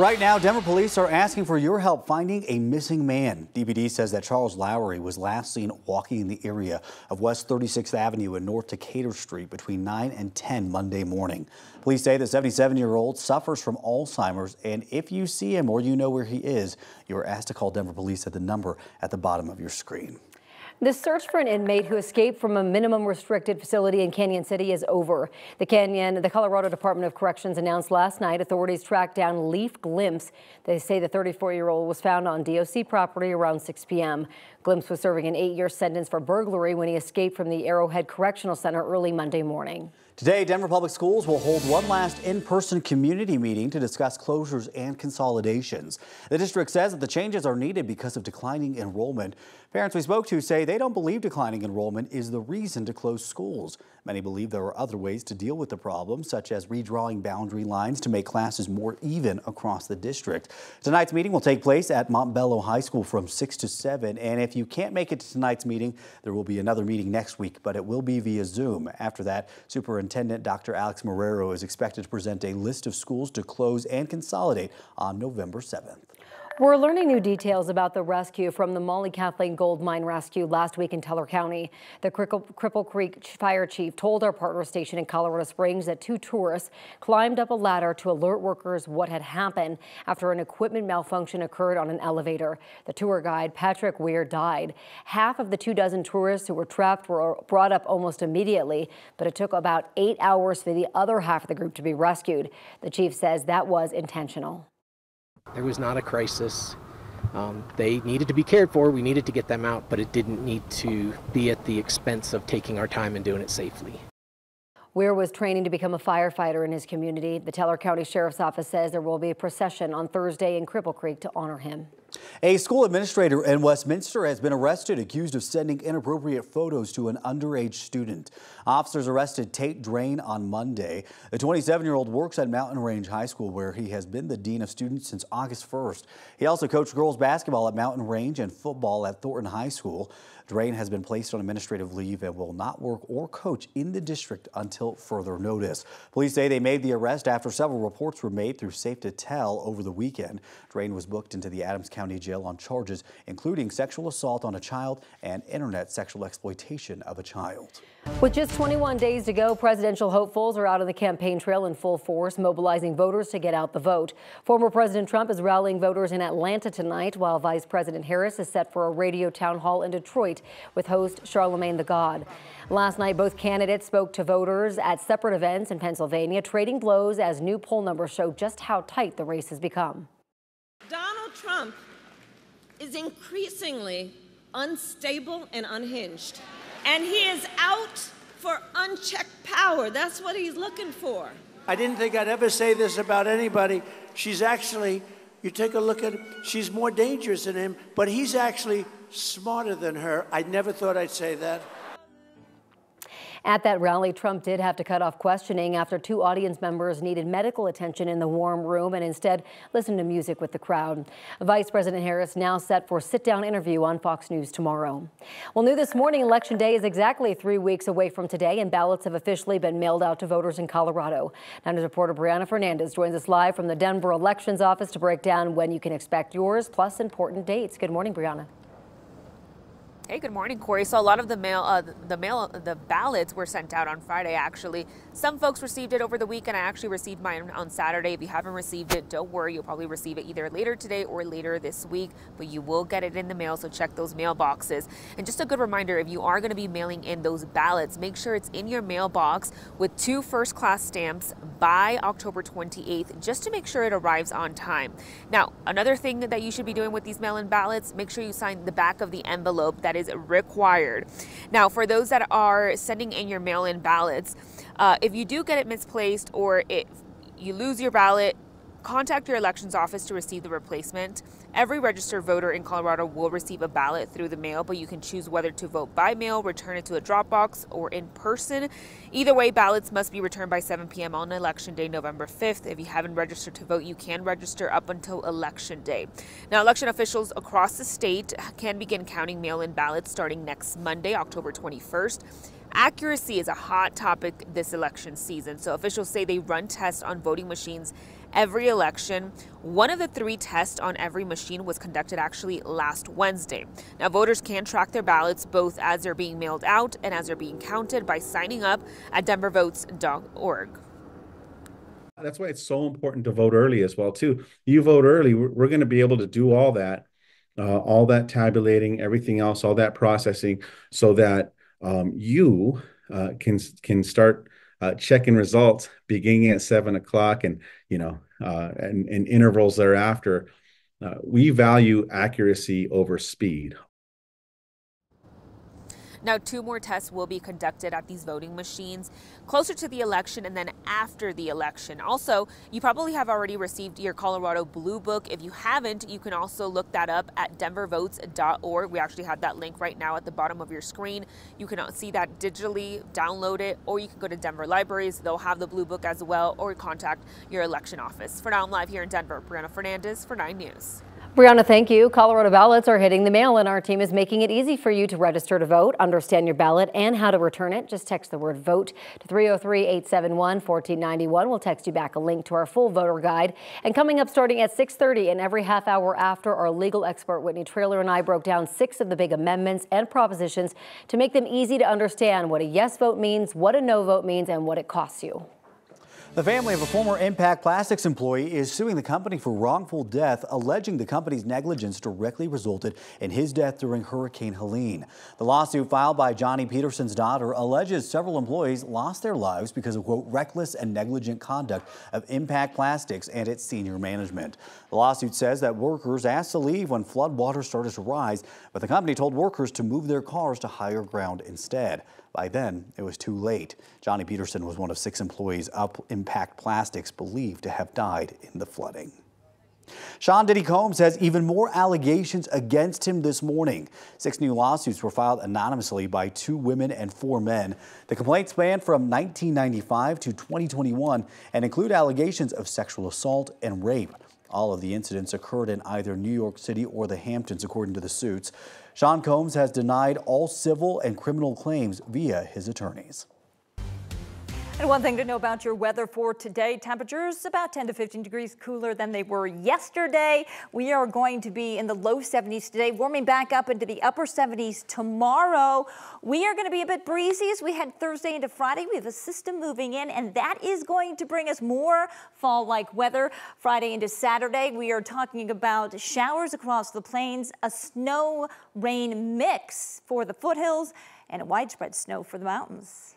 Right now, Denver police are asking for your help finding a missing man. DPD says that Charles Lowry was last seen walking in the area of West 36th Avenue and North Decatur Street between 9 and 10 Monday morning. Police say the 77-year-old suffers from Alzheimer's, and if you see him or you know where he is, you are asked to call Denver police at the number at the bottom of your screen. The search for an inmate who escaped from a minimum restricted facility in Cañon City is over. The Canyon, the Colorado Department of Corrections announced last night authorities tracked down Leaf Glimpse. They say the 34-year-old was found on DOC property around 6 p.m. Glimpse was serving an eight-year sentence for burglary when he escaped from the Arrowhead Correctional Center early Monday morning. Today, Denver Public Schools will hold one last in-person community meeting to discuss closures and consolidations. The district says that the changes are needed because of declining enrollment. Parents we spoke to say they don't believe declining enrollment is the reason to close schools. Many believe there are other ways to deal with the problem, such as redrawing boundary lines to make classes more even across the district. Tonight's meeting will take place at Montbello High School from 6 to 7. And if you can't make it to tonight's meeting, there will be another meeting next week, but it will be via Zoom. After that, Superintendent Dr. Alex Marrero is expected to present a list of schools to close and consolidate on November 7th. We're learning new details about the rescue from the Molly Kathleen gold mine rescue last week in Teller County. The Cripple Creek fire chief told our partner station in Colorado Springs that two tourists climbed up a ladder to alert workers what had happened after an equipment malfunction occurred on an elevator. The tour guide, Patrick Weir, died. Half of the two dozen tourists who were trapped were brought up almost immediately, but it took about eight hours for the other half of the group to be rescued. The chief says that was intentional. There was not a crisis. Um, they needed to be cared for. We needed to get them out, but it didn't need to be at the expense of taking our time and doing it safely. Weir was training to become a firefighter in his community. The Teller County Sheriff's Office says there will be a procession on Thursday in Cripple Creek to honor him. A school administrator in Westminster has been arrested accused of sending inappropriate photos to an underage student. Officers arrested Tate Drain on Monday. The 27-year-old works at Mountain Range High School where he has been the dean of students since August 1st. He also coached girls basketball at Mountain Range and football at Thornton High School. Drain has been placed on administrative leave and will not work or coach in the district until further notice. Police say they made the arrest after several reports were made through Safe to Tell over the weekend. Drain was booked into the Adams County Jail on charges including sexual assault on a child and internet sexual exploitation of a child. With just 21 days to go, presidential hopefuls are out on the campaign trail in full force, mobilizing voters to get out the vote. Former President Trump is rallying voters in Atlanta tonight, while Vice President Harris is set for a radio town hall in Detroit with host Charlemagne the God. Last night, both candidates spoke to voters at separate events in Pennsylvania, trading blows as new poll numbers show just how tight the race has become. Donald Trump is increasingly unstable and unhinged. And he is out for unchecked power. That's what he's looking for. I didn't think I'd ever say this about anybody. She's actually, you take a look at her, she's more dangerous than him, but he's actually smarter than her. I never thought I'd say that. At that rally, Trump did have to cut off questioning after two audience members needed medical attention in the warm room and instead listened to music with the crowd. Vice President Harris now set for sit-down interview on Fox News tomorrow. Well, new this morning, Election Day is exactly three weeks away from today, and ballots have officially been mailed out to voters in Colorado. Now, news reporter Brianna Fernandez joins us live from the Denver Elections Office to break down when you can expect yours, plus important dates. Good morning, Brianna. Hey, good morning, Corey. So a lot of the mail, uh, the mail, the ballots were sent out on Friday. Actually, some folks received it over the weekend. I actually received mine on Saturday. If you haven't received it, don't worry. You'll probably receive it either later today or later this week. But you will get it in the mail, so check those mailboxes. And just a good reminder: if you are going to be mailing in those ballots, make sure it's in your mailbox with two first-class stamps by October 28th, just to make sure it arrives on time. Now, another thing that you should be doing with these mail-in ballots: make sure you sign the back of the envelope that is is required. Now, for those that are sending in your mail in ballots, uh, if you do get it misplaced or if you lose your ballot, contact your elections office to receive the replacement. Every registered voter in Colorado will receive a ballot through the mail, but you can choose whether to vote by mail, return it to a drop box, or in person. Either way, ballots must be returned by 7 p.m. on election day, November 5th. If you haven't registered to vote, you can register up until election day. Now, election officials across the state can begin counting mail in ballots starting next Monday, October 21st. Accuracy is a hot topic this election season, so officials say they run tests on voting machines every election. One of the three tests on every machine was conducted actually last Wednesday. Now, voters can track their ballots both as they're being mailed out and as they're being counted by signing up at denvervotes.org. That's why it's so important to vote early as well, too. You vote early, we're, going to be able to do all that, uh, all that tabulating, everything else, all that processing, so that um, you uh, can can start uh, checking results beginning at seven o'clock and you know uh, and, and intervals thereafter. Uh, we value accuracy over speed. Now, two more tests will be conducted at these voting machines closer to the election and then after the election. Also, you probably have already received your Colorado Blue Book. If you haven't, you can also look that up at denvervotes.org. We actually have that link right now at the bottom of your screen. You can see that digitally, download it, or you can go to Denver Libraries. They'll have the Blue Book as well, or contact your election office. For now, I'm live here in Denver. Brianna Fernandez for 9 News. Brianna, thank you. Colorado ballots are hitting the mail, and our team is making it easy for you to register to vote, understand your ballot, and how to return it. Just text the word VOTE to 303-871-1491. We'll text you back a link to our full voter guide. And coming up starting at 6.30 and every half hour after, our legal expert Whitney Traylor and I broke down six of the big amendments and propositions to make them easy to understand what a yes vote means, what a no vote means, and what it costs you. The family of a former Impact Plastics employee is suing the company for wrongful death, alleging the company's negligence directly resulted in his death during Hurricane Helene. The lawsuit filed by Johnny Peterson's daughter alleges several employees lost their lives because of, quote, reckless and negligent conduct of Impact Plastics and its senior management. The lawsuit says that workers asked to leave when flood water started to rise, but the company told workers to move their cars to higher ground instead. By then, it was too late. Johnny Peterson was one of six employees up Impact Plastics believed to have died in the flooding. Sean Diddy Combs has even more allegations against him this morning. Six new lawsuits were filed anonymously by two women and four men. The complaints span from 1995 to 2021 and include allegations of sexual assault and rape. All of the incidents occurred in either New York City or the Hamptons, according to the suits. Sean Combs has denied all civil and criminal claims via his attorneys. And one thing to know about your weather for today, temperatures about 10 to 15 degrees cooler than they were yesterday. We are going to be in the low 70s today, warming back up into the upper 70s tomorrow. We are going to be a bit breezy as we head Thursday into Friday. We have a system moving in, and that is going to bring us more fall-like weather. Friday into Saturday, we are talking about showers across the plains, a snow-rain mix for the foothills, and a widespread snow for the mountains.